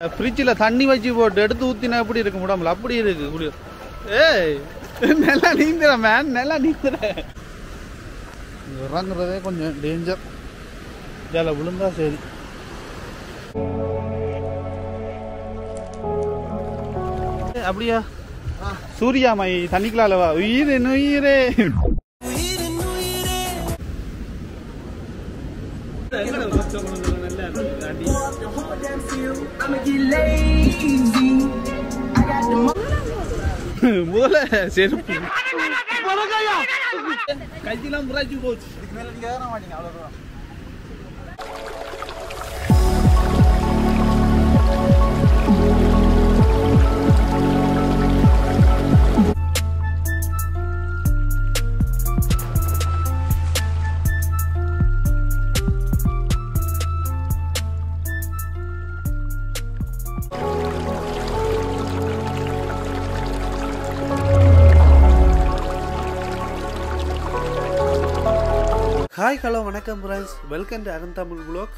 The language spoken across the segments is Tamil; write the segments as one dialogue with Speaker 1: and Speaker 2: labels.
Speaker 1: ஃப்ரிட்ஜில் தண்ணி வச்சு போட்டு எடுத்து ஊற்றினா எப்படி இருக்கும் உடம்புல? அப்படி இருக்கு குளிர் ஏய் நல்லா நீந்துற மேன் நல்லா நீந்துற. இறங்குறதே கொஞ்சம் டேஞ்சர் இதில் விழுந்தா சரி. அப்படியா? சூர்யா மை தண்ணிக்குள்ள வா. உயிர் உயிரே
Speaker 2: I'ma get lazy. I got the mo-
Speaker 1: முதல்ல செருப்பு. கையெல்லாம் முறைச்சு போச்சு. இதுக்கு மேல நீங்க மாட்டீங்க அவ்வளவுதான். ஹாய் ஹலோ வணக்கம் friends welcome to Arun Tamil blog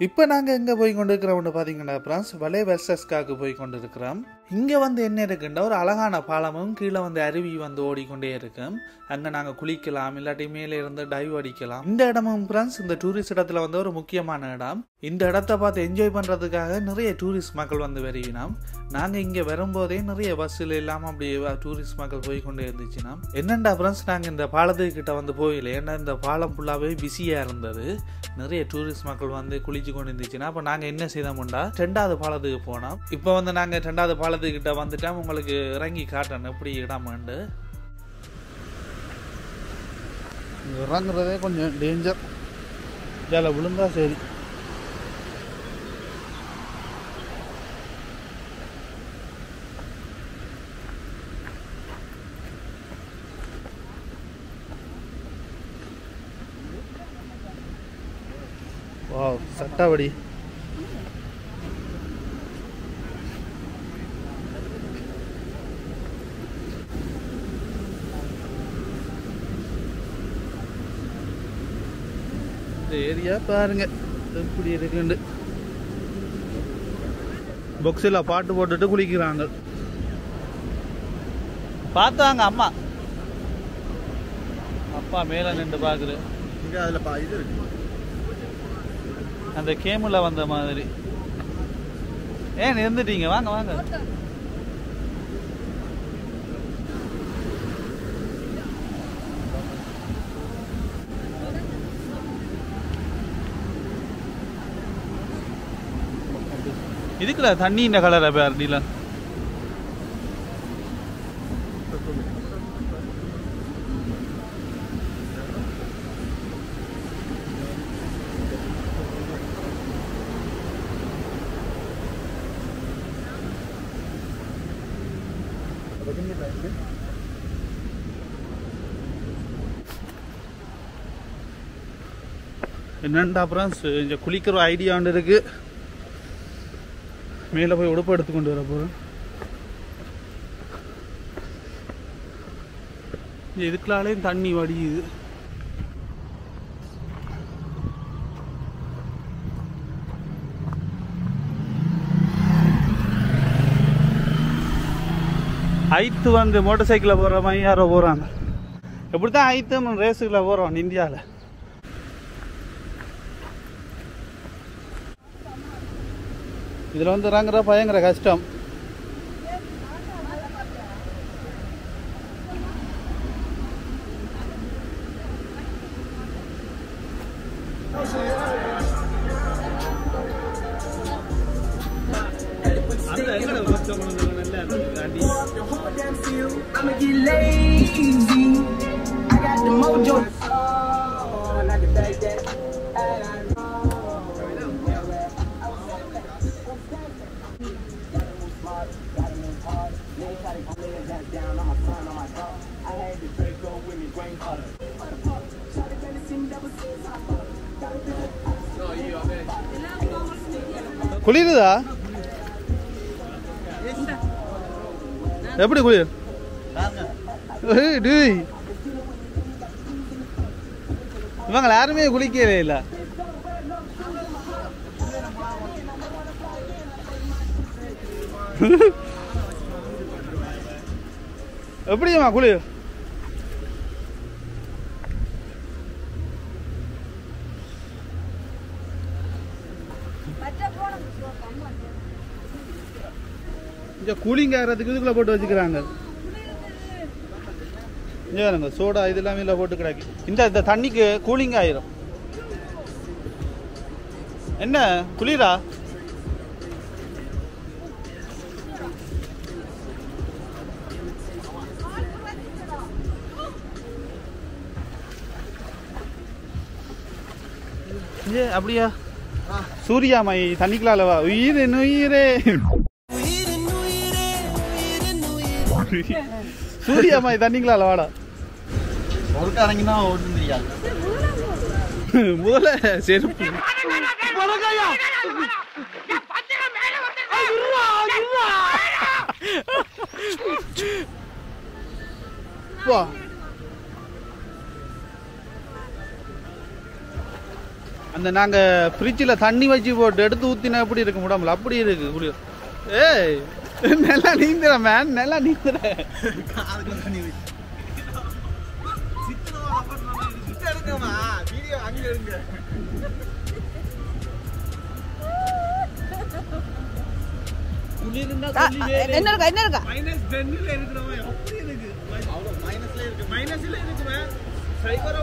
Speaker 1: இப்போ நாங்கள் எங்கே போய் கொண்டு இருக்கிறோம்னு பார்த்தீங்கன்னா ஃப்ரெண்ட்ஸ் வலே வெர்சஸ்காக்கு போய் கொண்டு இருக்கிறோம் இங்கே வந்து என்ன இருக்குன்ற ஒரு அழகான பாலமும் கீழே வந்து அருவி வந்து ஓடிக்கொண்டே இருக்கும். அங்கே நாங்கள் குளிக்கலாம் இல்லாட்டி மேலே இருந்து டைவ் அடிக்கலாம். இந்த இடமும் ஃப்ரெண்ட்ஸ் இந்த டூரிஸ்ட் இடத்துல வந்து ஒரு முக்கியமான இடம். இந்த இடத்த பார்த்து என்ஜாய் பண்ணுறதுக்காக நிறைய டூரிஸ்ட் மக்கள் வந்து வருகினோம். நாங்கள் இங்கே வரும்போதே நிறைய பஸ்ஸில் இல்லாமல் அப்படி டூரிஸ்ட் மக்கள் போய் கொண்டே இருந்துச்சுன்னா என்னென்னா ஃப்ரெண்ட்ஸ் நாங்கள் இந்த பாலத்துக்கிட்ட வந்து போயில ஏன்னா இந்த பாலம் ஃபுல்லாகவே பிஸியாக இருந்தது. நிறைய டூரிஸ்ட் மக்கள் வந்து குளிச்சு கொண்டு இருந்துச்சுன்னா அப்போ நாங்கள் என்ன செய்தோம்டா ரெண்டாவது பாலத்துக்கு போனோம். இப்போ வந்து நாங்கள் ரெண்டாவது பாலத்துக்கிட்ட வந்துட்டோம் உங்களுக்கு இறங்கி காட்டணும் எப்படி இடமாண்டு இறங்குறதே கொஞ்சம் டேஞ்சர் இதில் விழுந்தா சரி. வாவ் சட்டாவடி ஏரியா பாருங்க. எப்படி இருக்குண்டு பொக்ஸில் பாட்டு போட்டுட்டு குளிக்கிறாங்க. பார்த்தாங்க அம்மா. அப்பா மேலே நின்று பார்க்குது.
Speaker 3: இங்க அதுல பா இது இருக்கு.
Speaker 1: அந்த கேமுல வந்த மாதிரி. ஏன் இருந்துட்டீங்க வாங்க வாங்க. இதுக்குல தண்ணி இந்த கலர் பேரடியில் என்னண்டா அப்புறம் இங்கே குளிக்கிற ஐடியா ஒன்று இருக்குது மேலே போய் உடுப்பு எடுத்து கொண்டு வர போகிறேன் இதுக்குள்ளாலேயும் தண்ணி வடியுது. ஹைத்து வந்து மோட்டார் சைக்கிளில் போகிற மாதிரி யாரோ போகிறாங்க எப்படி தான் ஹைத்து ரேஸுக்குள்ள போகிறோம் இந்தியாவில் இதில் வந்து இறங்குற பயங்கர கஷ்டம்
Speaker 2: the whole damn field. I'ma get lazy.
Speaker 1: குளிருதா? எப்படி குளிர்? இவங்க யாருமே குளிக்கவே இல்லை. எப்படிம்மா குளிர்? இங்க கூலிங் ஆகிறதுக்கு இதுக்குள்ள போட்டு வச்சுக்கிறாங்க. இங்க பாருங்க சோடா இது எல்லாமே போட்டு கிடக்கு. இந்த இந்த தண்ணிக்கு கூலிங் ஆயிரும். என்ன? குளிரா? ஏ அப்படியா? சூர்யா மை தண்ணிக்குள்ள வா உயிர் உயிரே. சூர்யா மை தண்ணிக்குள்ள வாடா.
Speaker 3: ஒருக்கா இறங்கினா ஒன்றும் தெரியாது.
Speaker 1: முதல்ல செருப்பு வா. அந்த நாங்க ஃப்ரிட்ஜில் தண்ணி வச்சு போட்டு எடுத்து ஊத்தினா எப்படி இருக்கு உடம்புல? அப்படி இருக்கு குளிர். ஏய் நல்லா நீந்துற மேன் நல்லா நீந்துற.
Speaker 3: அதுக்குள்ள தண்ணி வச்சு. எடுங்கம்மா வீடியோ அங்க எடுங்க
Speaker 4: என்ன இருக்கா? என்ன இருக்கா
Speaker 3: மைனஸ் டென்னில் இருக்கிறவன் எப்படி இருக்கு. அவ்வளோ மைனஸ்ல இருக்கு. மைனஸ்ல இருக்குவேன் சைபரை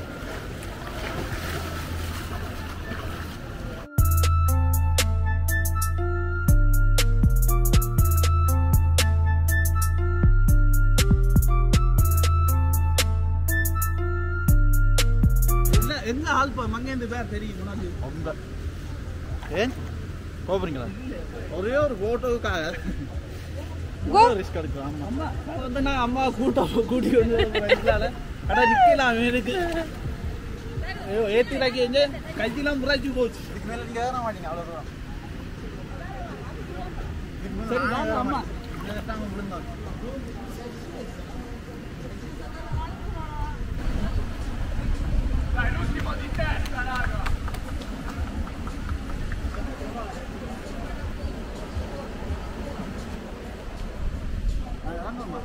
Speaker 3: என்ன ஆள் மங்கேந்து பேர் தெரியும் உனக்கு?
Speaker 1: ரொம்ப ஏன்? போறீங்களா
Speaker 3: ஒரே ஒரு போட்டோவுக்காக
Speaker 4: கோ
Speaker 1: ரிஸ்க் எடுக்கலாம்
Speaker 3: அம்மா வந்து நான் அம்மா கூட்டம் கூட்டி கொண்டு வந்தால அடா நிக்கலாம் எனக்கு ஐயோ ஏத்திராக்கி எங்க கையெல்லாம் முறைச்சு போச்சு. இதுக்கு மேல நீங்க ஏற மாட்டீங்க அவ்வளவுதான். சரி வாங்க அம்மா சரி அம்மா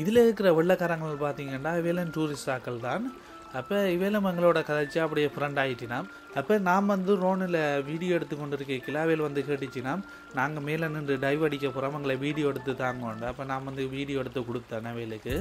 Speaker 1: இதில் இருக்கிற வெள்ளக்காரங்கள் பார்த்தீங்கன்னா இவையெல்லாம் டூரிஸ்டாக்கள் தான். அப்போ இவையெல்லாம் எங்களோட கதைச்சு அப்படியே ஃப்ரெண்ட் ஆகிட்டினாம் அப்போ நாம் வந்து ரோனில் வீடியோ எடுத்து கொண்டு இருக்க கிளாவேல் வந்து கேட்டுச்சினாம். நாங்கள் மேலே நின்று டைவ் அடிக்க போகிறோம் எங்களை வீடியோ எடுத்து தாங்கோண்டு அப்போ நான் வந்து வீடியோ எடுத்து கொடுத்தேன் அவைகளுக்கு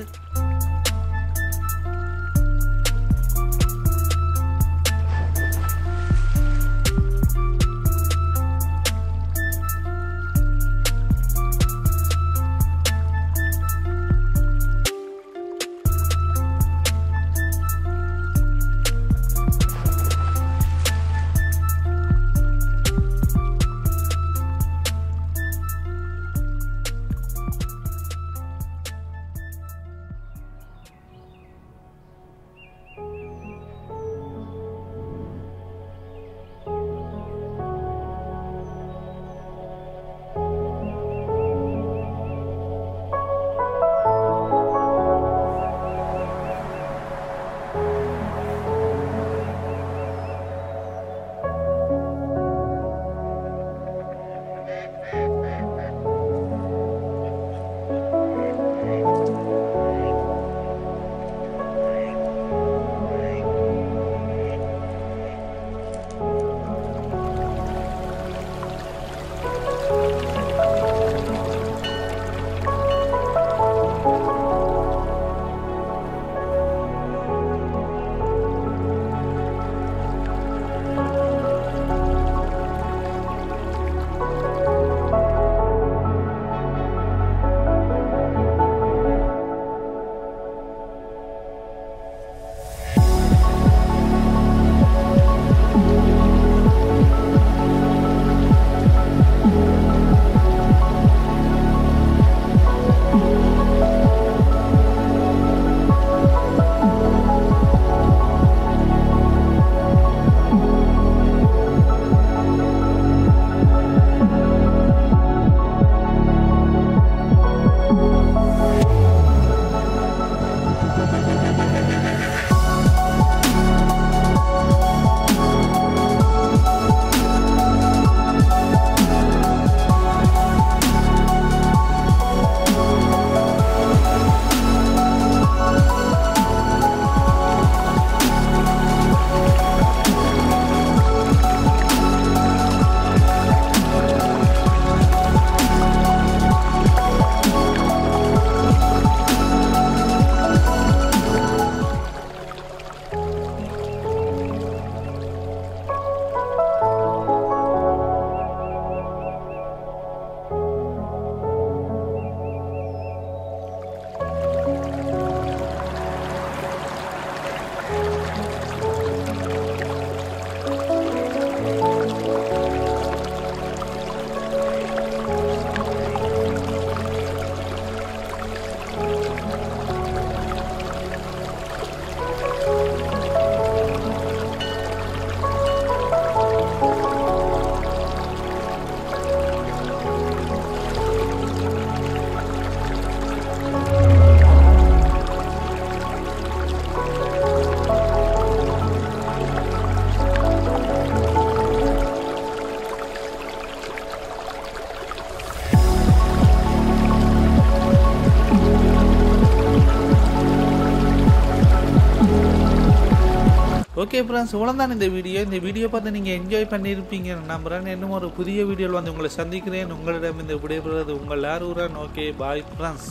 Speaker 1: ஓகே ஃப்ரெண்ட்ஸ் இவ்வளோ தான் இந்த வீடியோ இந்த வீடியோ பார்த்து நீங்கள் என்ஜாய் பண்ணியிருப்பீங்க நம்புகிறேன் இன்னும் ஒரு புதிய வீடியோவில் வந்து உங்களை சந்திக்கிறேன். உங்களிடம் இந்த விடைபெறுவது உங்கள் யார் ஓகே பாய் ஃப்ரெண்ட்ஸ்